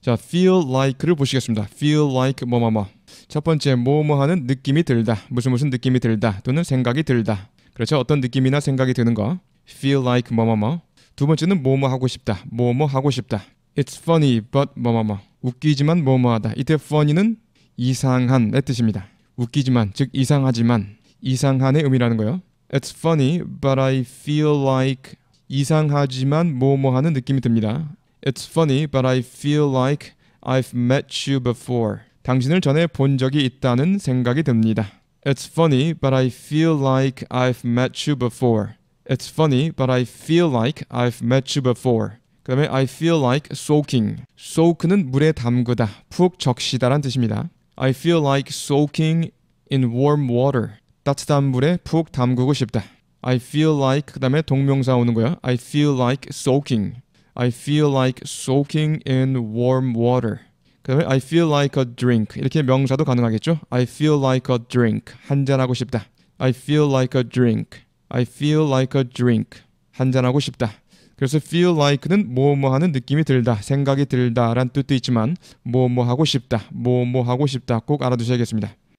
자, feel like를 보시겠습니다. feel like 뭐뭐뭐. 첫 번째 뭐뭐 하는 느낌이 들다. 무슨 무슨 느낌이 들다 또는 생각이 들다. 그렇죠? 어떤 느낌이나 생각이 드는 거. feel like 뭐뭐뭐. 두 번째는 뭐뭐 하고 싶다. 뭐뭐 하고 싶다. It's funny but 뭐뭐뭐. 웃기지만 뭐뭐하다. 이때 funny는 이상한의 뜻입니다. 웃기지만 즉 이상하지만 이상한의 의미라는 거요. It's funny but I feel like 이상하지만 뭐뭐 하는 느낌이 듭니다. It's funny but I feel like I've met you before. 당신을 전에 본 적이 있다는 생각이 듭니다. It's funny but I feel like I've met you before. It's funny but I feel like I've met you before. 그 다음에 I feel like soaking. soak는 물에 담그다, 푹 적시다란 뜻입니다. I feel like soaking in warm water. 따뜻한 물에 푹 담그고 싶다. I feel like 그 다음에 동명사 오는 거야. I feel like soaking. I feel like soaking in warm water. 그 다음에 I feel like a drink. 이렇게 명사도 가능하겠죠. I feel like a drink. 한잔하고 싶다. I feel like a drink. I feel like a drink. 한잔하고 싶다. 그래서 feel like는 뭐뭐 하는 느낌이 들다, 생각이 들다란 뜻도 있지만 뭐뭐 하고 싶다, 뭐뭐 하고 싶다 꼭 알아두셔야겠습니다.